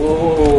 Whoa.